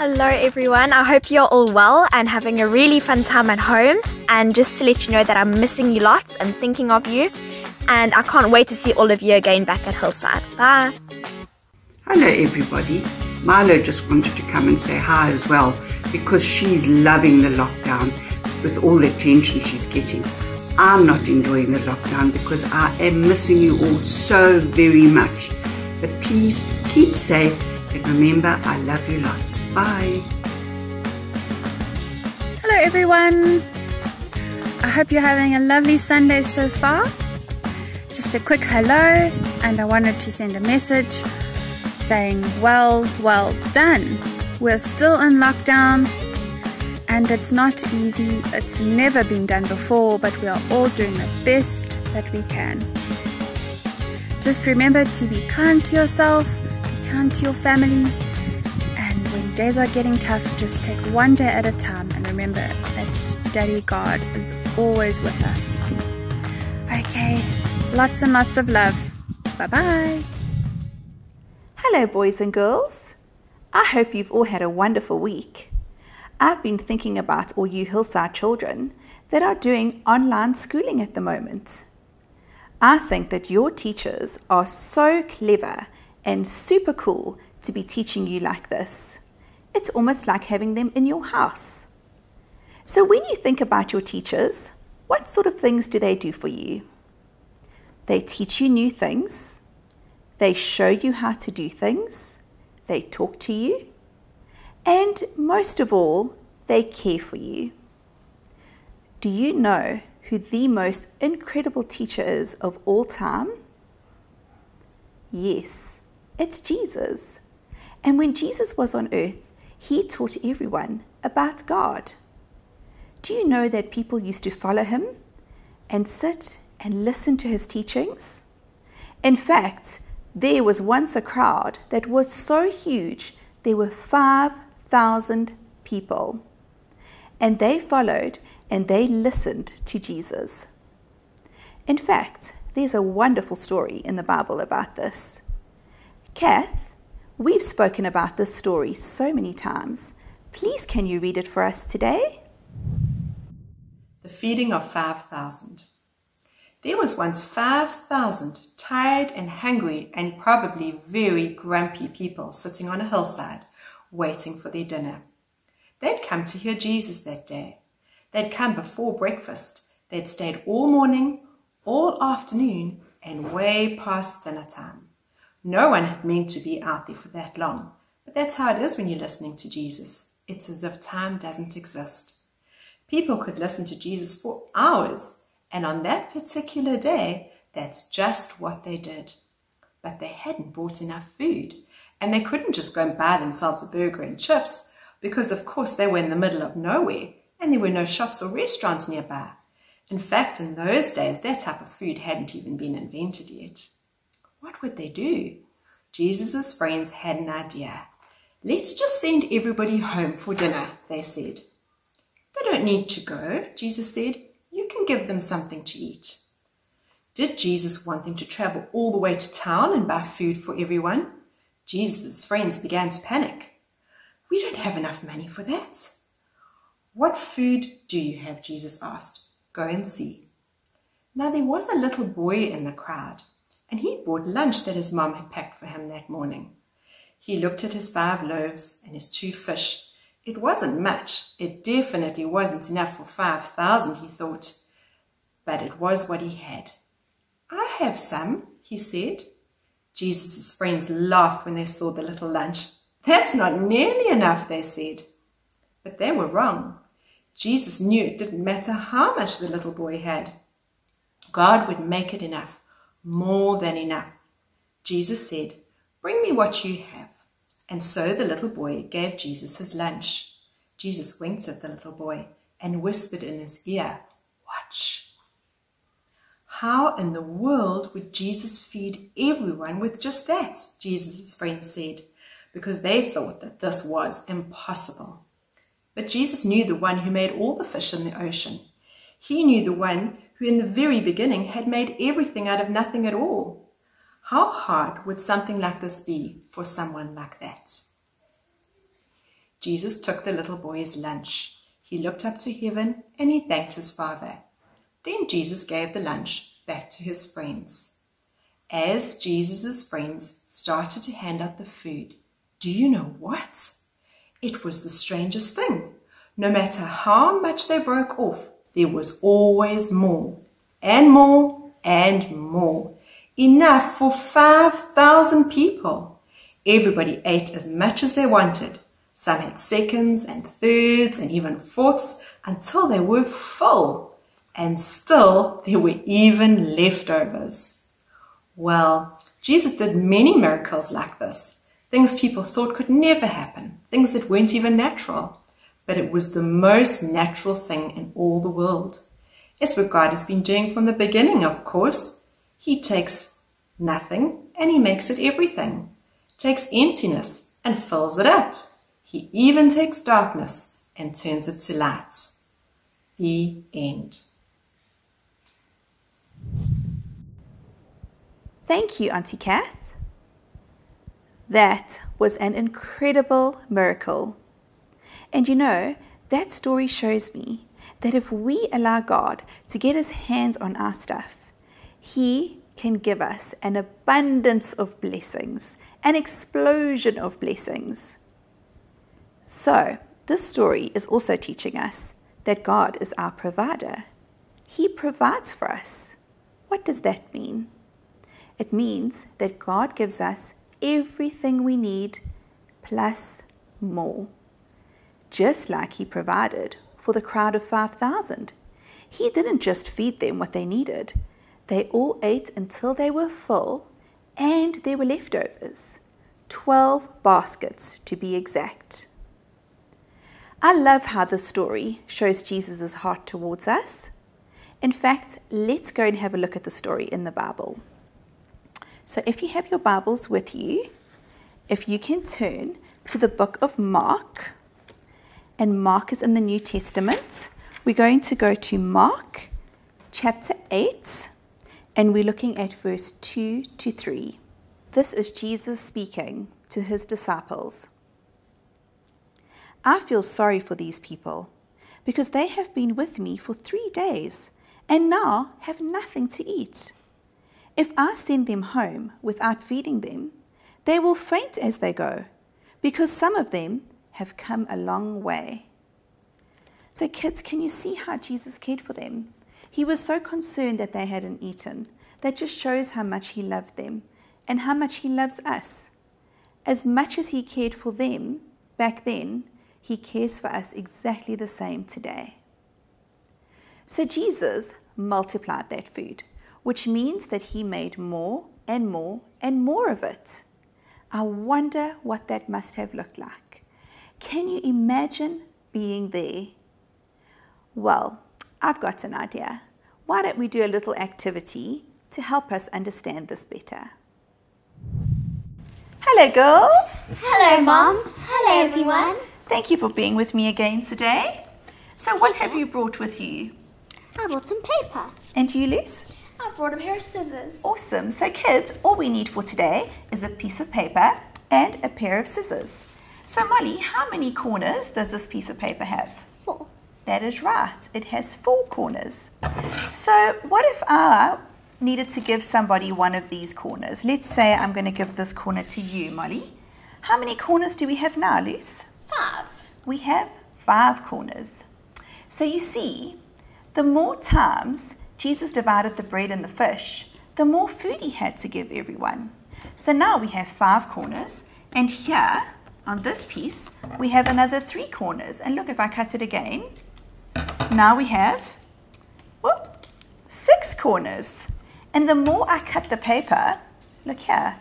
Hello, everyone. I hope you're all well and having a really fun time at home. And just to let you know that I'm missing you lots and thinking of you. And I can't wait to see all of you again back at Hillside. Bye. Hello, everybody. Milo just wanted to come and say hi as well because she's loving the lockdown with all the attention she's getting. I'm not enjoying the lockdown because I am missing you all so very much. But please keep safe and remember, I love you lots. Bye. Hello, everyone. I hope you're having a lovely Sunday so far. Just a quick hello, and I wanted to send a message saying, Well, well done. We're still in lockdown, and it's not easy. It's never been done before, but we are all doing the best that we can. Just remember to be kind to yourself, kind to your family, and when days are getting tough, just take one day at a time and remember that Daddy God is always with us. Okay, lots and lots of love. Bye bye. Hello, boys and girls. I hope you've all had a wonderful week. I've been thinking about all you Hillside children that are doing online schooling at the moment. I think that your teachers are so clever and super cool to be teaching you like this. It's almost like having them in your house. So, when you think about your teachers, what sort of things do they do for you? They teach you new things, they show you how to do things, they talk to you, and most of all, they care for you. Do you know who the most incredible teacher is of all time? Yes, it's Jesus. And when Jesus was on earth, he taught everyone about God. Do you know that people used to follow him and sit and listen to his teachings? In fact, there was once a crowd that was so huge there were 5,000 people. And they followed and they listened to Jesus. In fact, there's a wonderful story in the Bible about this. Kath, we've spoken about this story so many times. Please, can you read it for us today? The feeding of 5,000. There was once 5,000 tired and hungry and probably very grumpy people sitting on a hillside waiting for their dinner. They'd come to hear Jesus that day They'd come before breakfast. They'd stayed all morning, all afternoon, and way past dinner time. No one had meant to be out there for that long, but that's how it is when you're listening to Jesus. It's as if time doesn't exist. People could listen to Jesus for hours, and on that particular day, that's just what they did. But they hadn't bought enough food, and they couldn't just go and buy themselves a burger and chips, because of course they were in the middle of nowhere and there were no shops or restaurants nearby. In fact, in those days, that type of food hadn't even been invented yet. What would they do? Jesus' friends had an idea. Let's just send everybody home for dinner, they said. They don't need to go, Jesus said. You can give them something to eat. Did Jesus want them to travel all the way to town and buy food for everyone? Jesus' friends began to panic. We don't have enough money for that. What food do you have? Jesus asked. Go and see. Now there was a little boy in the crowd, and he'd bought lunch that his mom had packed for him that morning. He looked at his five loaves and his two fish. It wasn't much. It definitely wasn't enough for 5,000, he thought. But it was what he had. I have some, he said. Jesus' friends laughed when they saw the little lunch. That's not nearly enough, they said. But they were wrong. Jesus knew it didn't matter how much the little boy had. God would make it enough, more than enough. Jesus said, Bring me what you have. And so the little boy gave Jesus his lunch. Jesus winked at the little boy and whispered in his ear, Watch. How in the world would Jesus feed everyone with just that? Jesus' friends said, because they thought that this was impossible. But Jesus knew the one who made all the fish in the ocean. He knew the one who in the very beginning had made everything out of nothing at all. How hard would something like this be for someone like that? Jesus took the little boy's lunch. He looked up to heaven and he thanked his father. Then Jesus gave the lunch back to his friends. As Jesus' friends started to hand out the food, do you know what? It was the strangest thing. No matter how much they broke off, there was always more, and more, and more. Enough for 5,000 people. Everybody ate as much as they wanted. Some had seconds and thirds and even fourths until they were full. And still there were even leftovers. Well, Jesus did many miracles like this. Things people thought could never happen, things that weren't even natural. But it was the most natural thing in all the world. It's what God has been doing from the beginning, of course. He takes nothing and he makes it everything, takes emptiness and fills it up. He even takes darkness and turns it to light. The end. Thank you, Auntie Kath. That was an incredible miracle. And you know, that story shows me that if we allow God to get his hands on our stuff, he can give us an abundance of blessings, an explosion of blessings. So, this story is also teaching us that God is our provider. He provides for us. What does that mean? It means that God gives us everything we need plus more. Just like He provided for the crowd of 5,000. He didn't just feed them what they needed, they all ate until they were full and there were leftovers 12 baskets to be exact. I love how this story shows Jesus' heart towards us. In fact, let's go and have a look at the story in the Bible. So, if you have your Bibles with you, if you can turn to the book of Mark, and Mark is in the New Testament, we're going to go to Mark chapter 8, and we're looking at verse 2 to 3. This is Jesus speaking to his disciples. I feel sorry for these people because they have been with me for three days and now have nothing to eat. If I send them home without feeding them, they will faint as they go because some of them have come a long way. So, kids, can you see how Jesus cared for them? He was so concerned that they hadn't eaten. That just shows how much He loved them and how much He loves us. As much as He cared for them back then, he cares for us exactly the same today. So Jesus multiplied that food, which means that he made more and more and more of it. I wonder what that must have looked like. Can you imagine being there? Well, I've got an idea. Why don't we do a little activity to help us understand this better? Hello, girls. Hello, Mom. Hello, everyone. Thank you for being with me again today. So, what have you brought with you? I brought some paper. And you, Liz? I brought a pair of scissors. Awesome. So, kids, all we need for today is a piece of paper and a pair of scissors. So, Molly, how many corners does this piece of paper have? Four. That is right. It has four corners. So, what if I needed to give somebody one of these corners? Let's say I'm going to give this corner to you, Molly. How many corners do we have now, Luce? Five. We have five corners. So you see, the more times Jesus divided the bread and the fish, the more food he had to give everyone. So now we have five corners, and here on this piece, we have another three corners. And look, if I cut it again, now we have whoop, six corners. And the more I cut the paper, look here,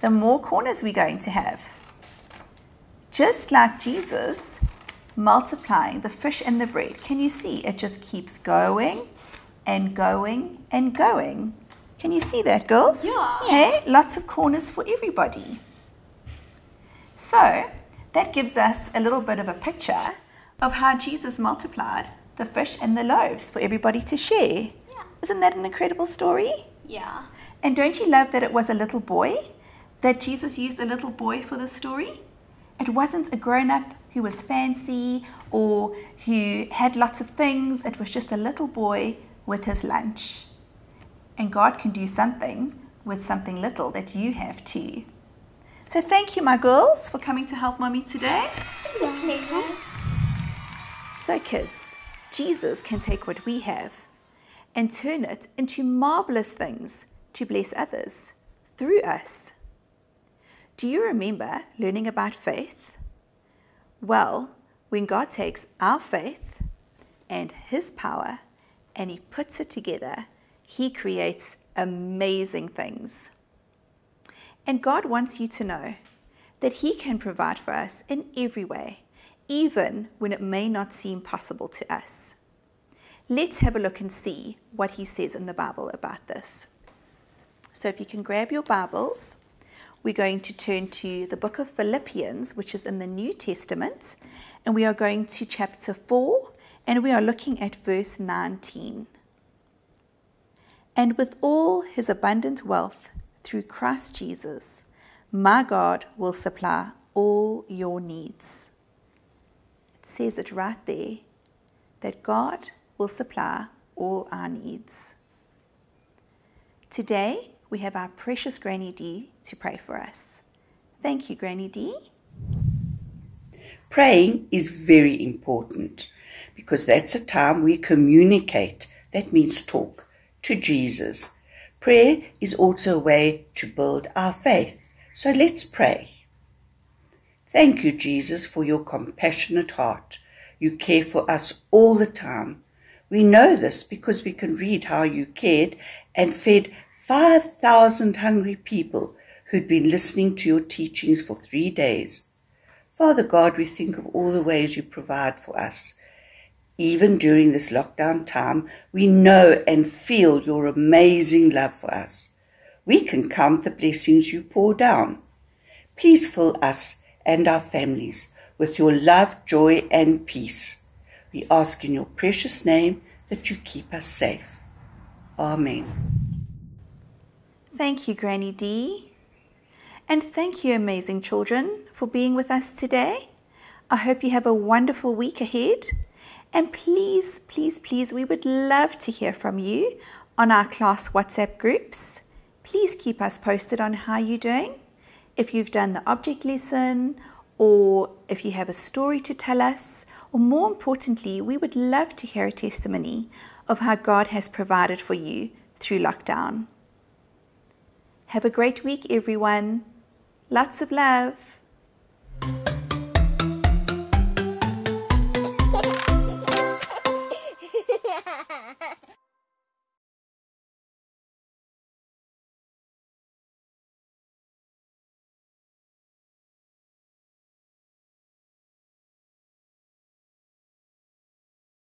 the more corners we're going to have. Just like Jesus multiplying the fish and the bread, can you see it just keeps going and going and going? Can you see that, girls? Yeah. Hey, lots of corners for everybody. So that gives us a little bit of a picture of how Jesus multiplied the fish and the loaves for everybody to share. Yeah. Isn't that an incredible story? Yeah. And don't you love that it was a little boy? That Jesus used a little boy for the story? It wasn't a grown up who was fancy or who had lots of things. It was just a little boy with his lunch. And God can do something with something little that you have too. So thank you, my girls, for coming to help mommy today. It's a pleasure. So, kids, Jesus can take what we have and turn it into marvelous things to bless others through us. Do you remember learning about faith? Well, when God takes our faith and His power and He puts it together, He creates amazing things. And God wants you to know that He can provide for us in every way, even when it may not seem possible to us. Let's have a look and see what He says in the Bible about this. So, if you can grab your Bibles, we're going to turn to the book of Philippians, which is in the New Testament, and we are going to chapter 4, and we are looking at verse 19. And with all his abundant wealth through Christ Jesus, my God will supply all your needs. It says it right there that God will supply all our needs. Today, we have our precious Granny D to pray for us. Thank you, Granny D. Praying is very important because that's a time we communicate, that means talk, to Jesus. Prayer is also a way to build our faith. So let's pray. Thank you, Jesus, for your compassionate heart. You care for us all the time. We know this because we can read how you cared and fed 5,000 hungry people who'd been listening to your teachings for three days. Father God, we think of all the ways you provide for us. Even during this lockdown time, we know and feel your amazing love for us. We can count the blessings you pour down. Please fill us and our families with your love, joy, and peace. We ask in your precious name that you keep us safe. Amen. Thank you, Granny D. And thank you, amazing children, for being with us today. I hope you have a wonderful week ahead. And please, please, please, we would love to hear from you on our class WhatsApp groups. Please keep us posted on how you're doing. If you've done the object lesson, or if you have a story to tell us, or more importantly, we would love to hear a testimony of how God has provided for you through lockdown. Have a great week, everyone. Lots of love.